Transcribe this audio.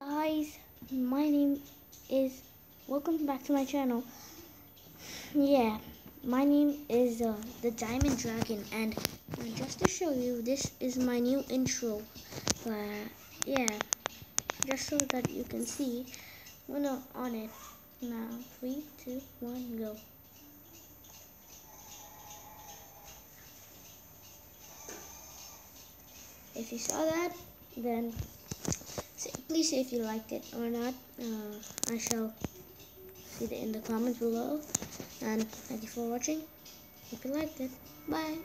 guys my name is welcome back to my channel. Yeah my name is uh, the diamond dragon and just to show you this is my new intro uh, yeah just so that you can see when I'm on it. Now three two one go. If you saw that then please say if you liked it or not. Uh, I shall see it in the comments below. And thank you for watching. Hope you liked it. Bye.